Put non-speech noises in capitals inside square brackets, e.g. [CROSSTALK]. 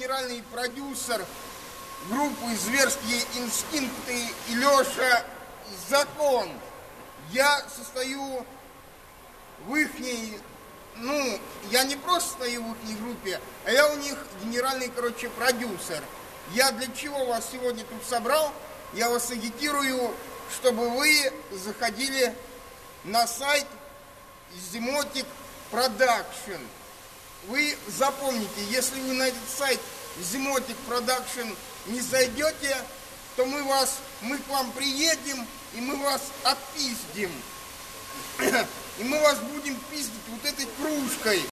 генеральный продюсер группы «Зверские инстинкты» и Леша Закон. Я состою в их, ну, я не просто стою в их группе, а я у них генеральный, короче, продюсер. Я для чего вас сегодня тут собрал? Я вас агитирую, чтобы вы заходили на сайт Зимотик Production. Вы запомните, если вы на этот сайт Зимотик Production не зайдете, то мы вас, мы к вам приедем и мы вас отпиздим. [CLEARS THROAT] И мы вас будем пиздить вот этой кружкой.